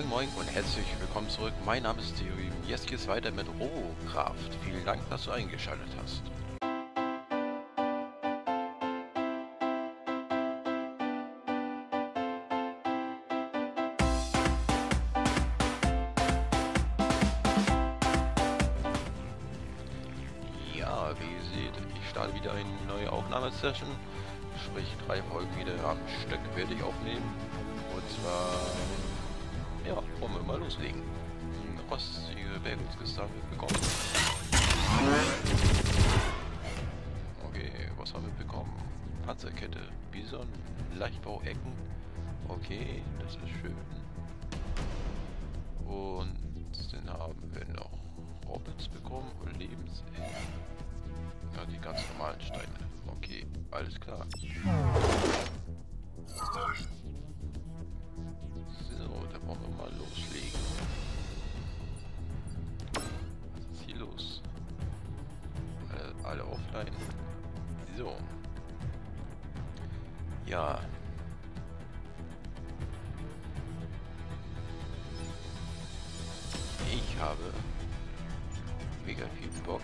Moin Moin und herzlich willkommen zurück. Mein Name ist Theory. Jetzt geht's weiter mit Robokraft. Vielen Dank, dass du eingeschaltet hast. Ja, wie ihr seht, ich starte wieder eine neue Aufnahmesession. Sprich, drei Folgen wieder am Stück werde ich aufnehmen. Und zwar, ja, wollen wir mal loslegen. Rostige Bergungskiste haben wir bekommen. Okay, was haben wir bekommen? Panzerkette, Bison, Leichtbauecken. Okay, das ist schön. Und dann haben wir noch Hobbits bekommen und Lebens... Ja, die ganz normalen Steine. Okay, alles klar. Wollen wir mal loslegen. Was ist hier los? Alle, alle offline. So. Ja. Ich habe mega viel Bock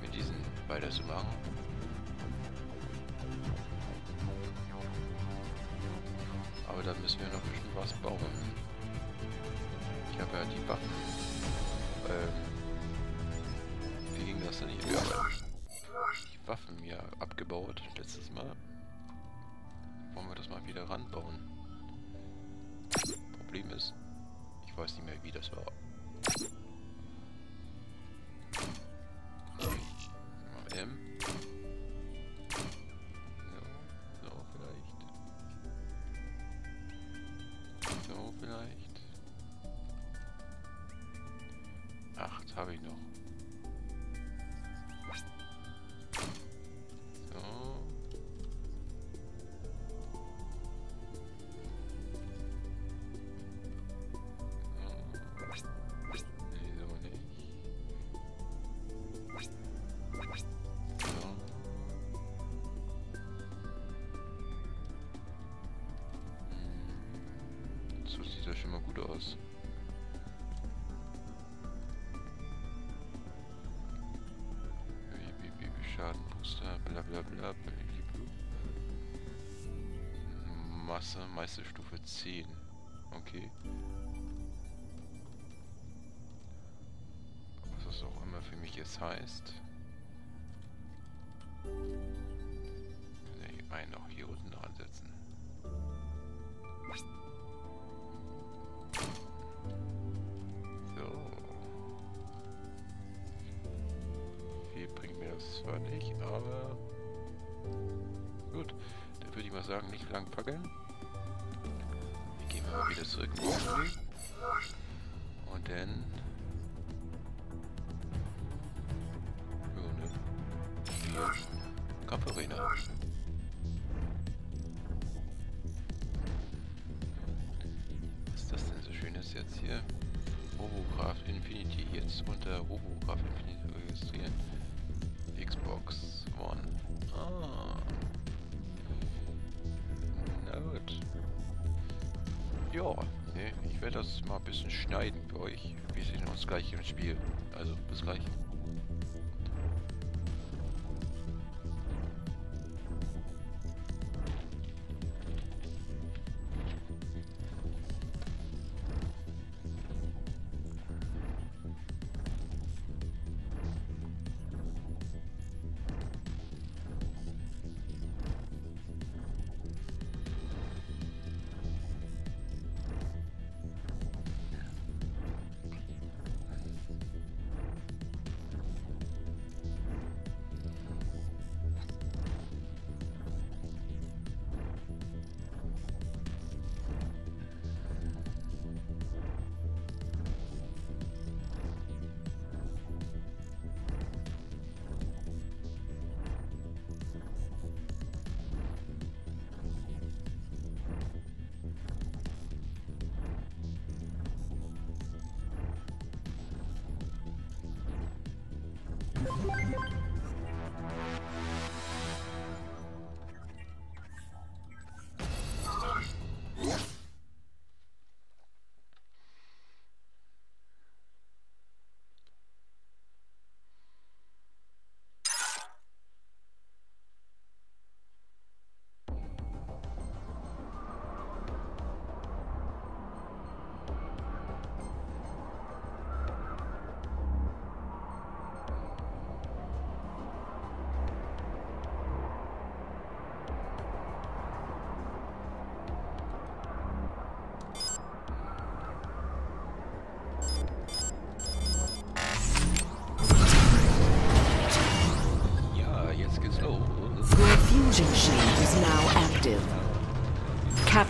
mit diesen weiterzumachen. Aber da müssen wir noch ein bisschen was bauen. Ich habe ja die Waffen. Ähm, wie ging das denn hier? Ja, die Waffen mir abgebaut letztes Mal. Wollen wir das mal wieder ranbauen? Problem ist, ich weiß nicht mehr wie das war. Acht habe ich noch. Hm. Sieht das schon mal gut aus. Masse, Meisterstufe 10. Okay. Was das auch immer für mich jetzt heißt. Kann ich einen noch hier unten dran setzen. So. Viel bringt mir das zwar nicht, aber gut. Dann würde ich mal sagen, nicht lang fackeln. Mal wieder zurück. Und dann ja, ne? Hier. Kampfarena. Was ist das denn so schönes jetzt hier? Robocraft Infinity. Jetzt unter Robocraft Infinity registrieren. Xbox One. Ah. Das mal ein bisschen schneiden für euch. Wir sehen uns gleich im Spiel. Also, bis gleich.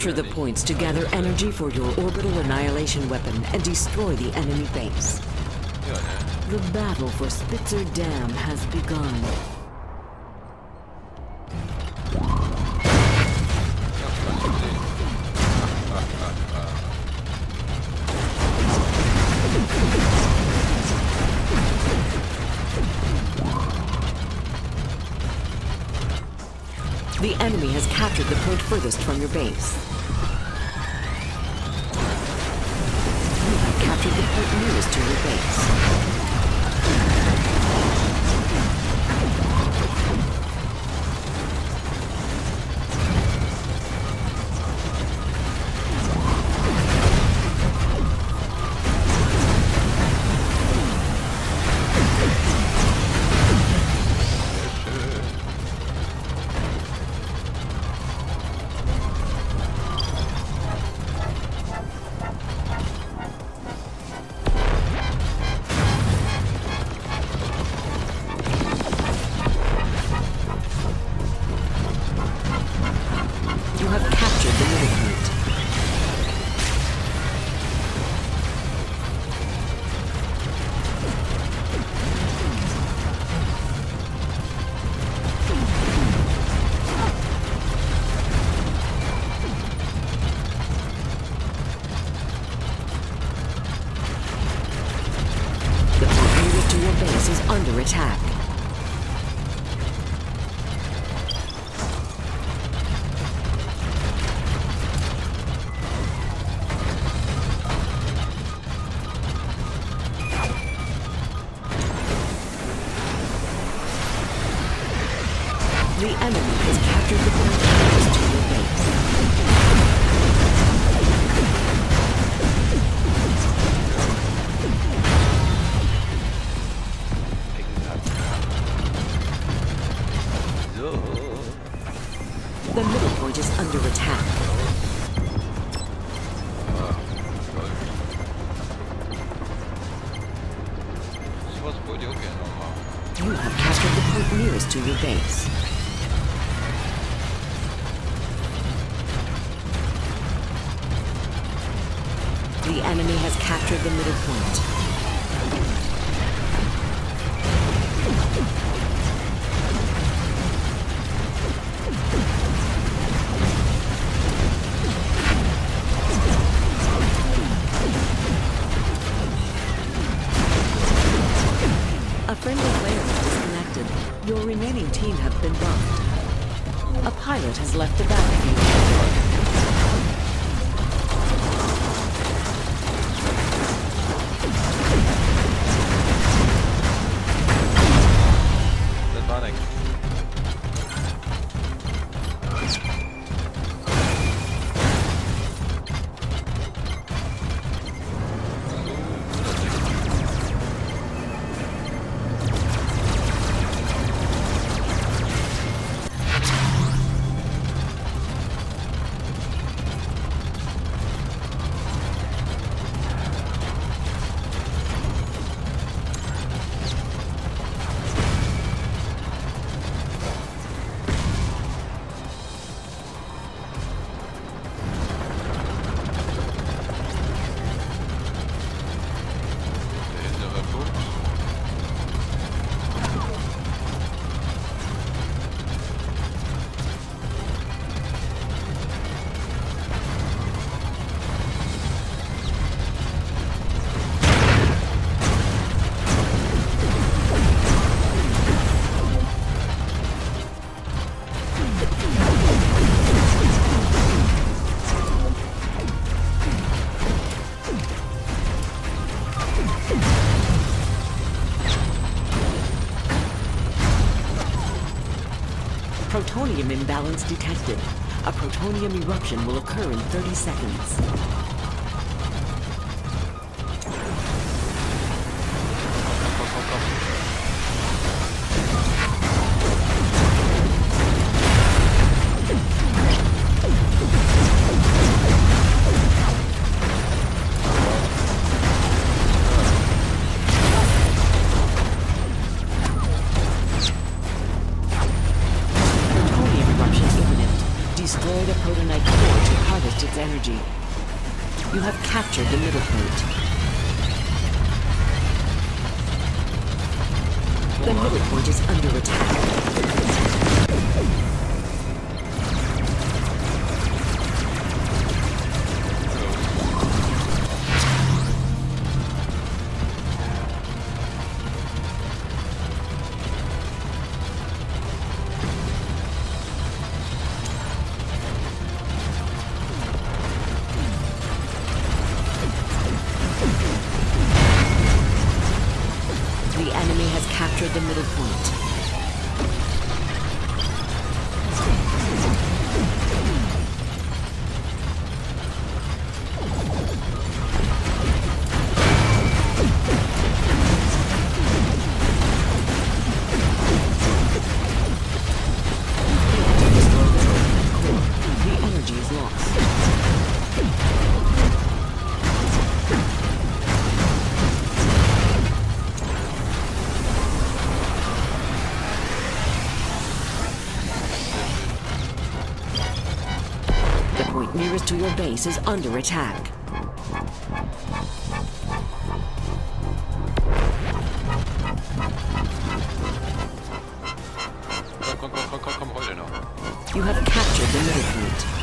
Capture the points to gather energy for your orbital annihilation weapon and destroy the enemy base. The battle for Spitzer Dam has begun. The enemy has captured the point furthest from your base. Nearest to your base. Your base is under attack. Nearest to your base. The enemy has captured the middle point. Pilot has left the battlefield. Protonium imbalance detected. A protonium eruption will occur in 30 seconds. Destroyed a protonite core to harvest its energy. You have captured the middle point. The middle point is under attack. The enemy has captured the middle point. base is under attack. You have captured the middle point.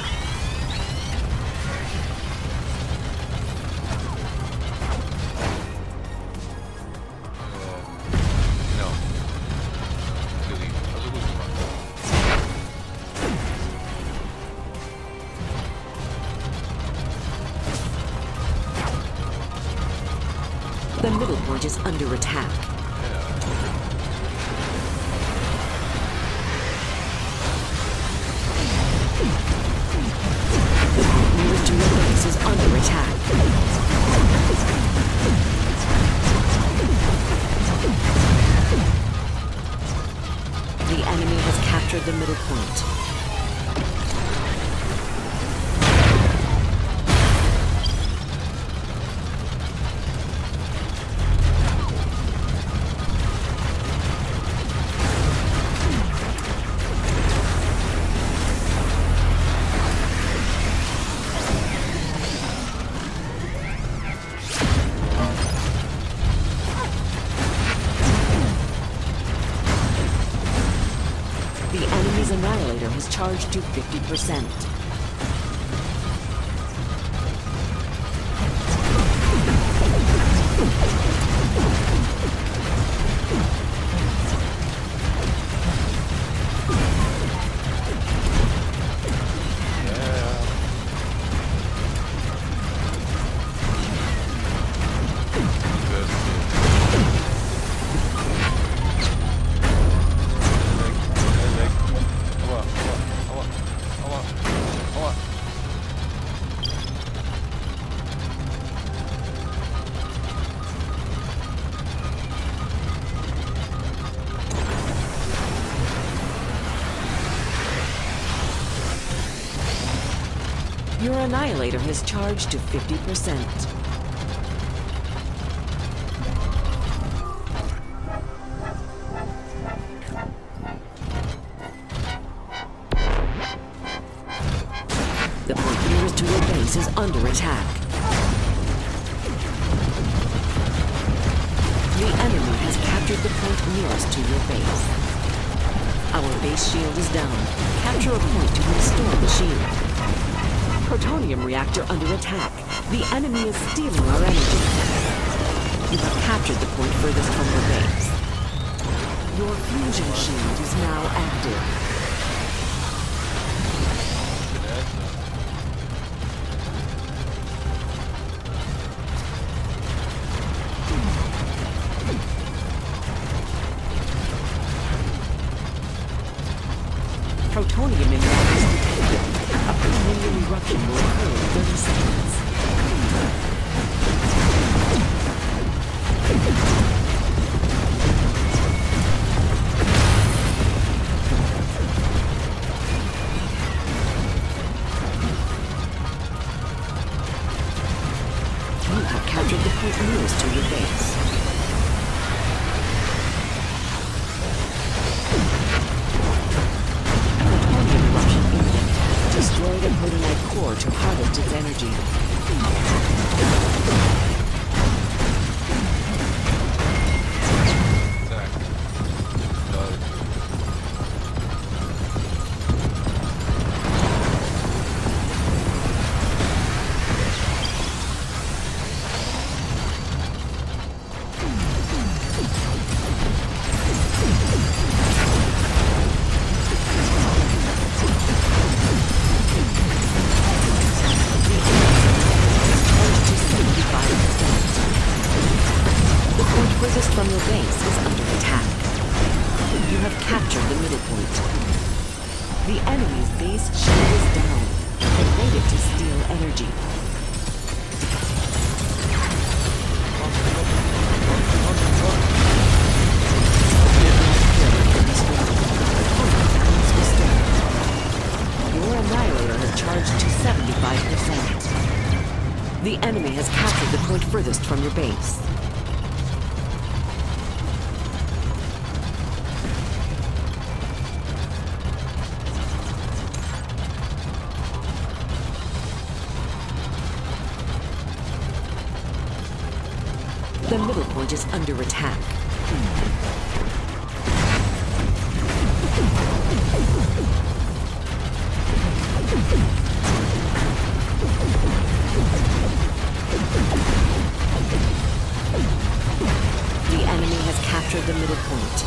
Annihilator has charged to 50%. Annihilator has charged to 50%. The point nearest to your base is under attack. The enemy has captured the point nearest to your base. Our base shield is down. Capture a point to restore the shield. Protonium reactor under attack. The enemy is stealing our energy. You have captured the point furthest from your base. Your fusion shield is now active. 5%. The enemy has captured the point furthest from your base. The middle point is under attack. The middle point.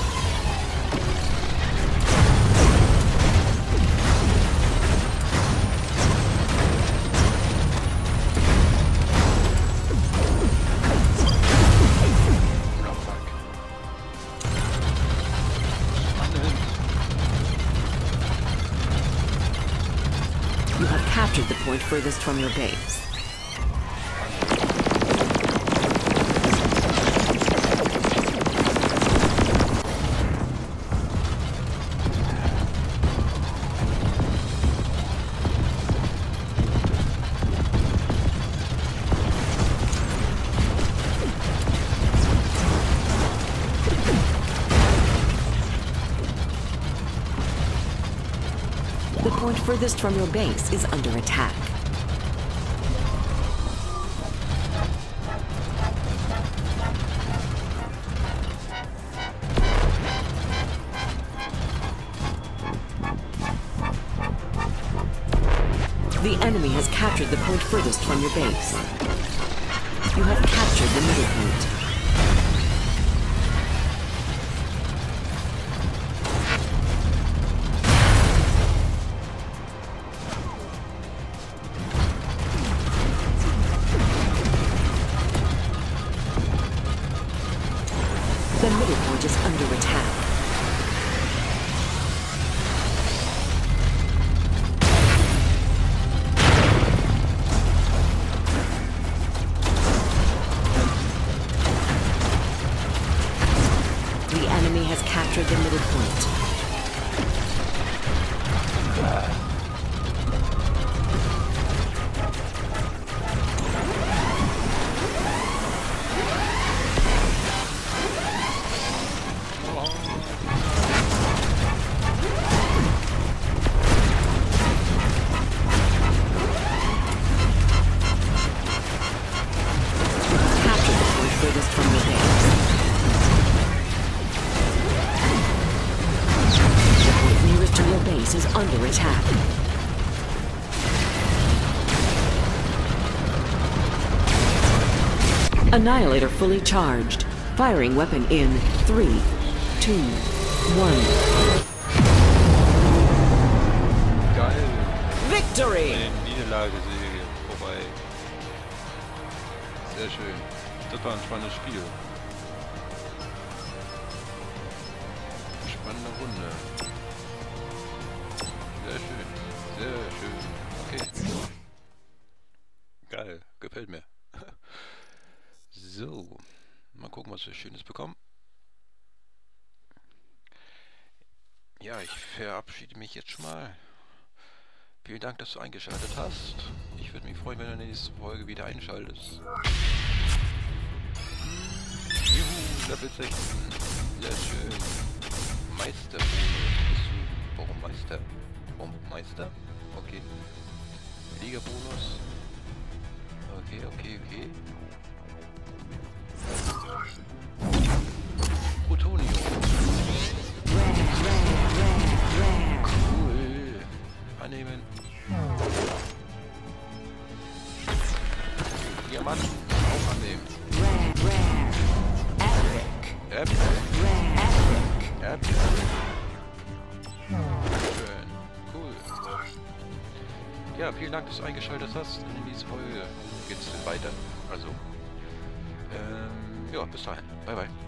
You have captured the point furthest from your base. Furthest from your base is under attack. The enemy has captured the point furthest from your base. Annihilator fully charged. Firing weapon in three, two, one. Geil. Victory! Die Niederlageserie vorbei. Sehr schön. Das war ein spannendes Spiel. Spannende Runde. Sehr schön. Sehr schön. Okay. Geil. Gefällt mir. So. Mal gucken, was wir Schönes bekommen. Ja, ich verabschiede mich jetzt schon mal. Vielen Dank, dass du eingeschaltet hast. Ich würde mich freuen, wenn du in der nächsten Folge wieder einschaltest. Juhu, Level 16. Sehr schön. Meister. Bist du. Warum Meister? Warum Meister? Okay. Liga-Bonus. Okay, okay, okay. Plutonium. Cool. Annehmen. Diamanten. Auch annehmen. Epic. Epic. Äpfel. Schön. Cool. Ja, vielen Dank, dass du eingeschaltet hast. In dieser Folge geht's weiter. Also, you up. Bye bye.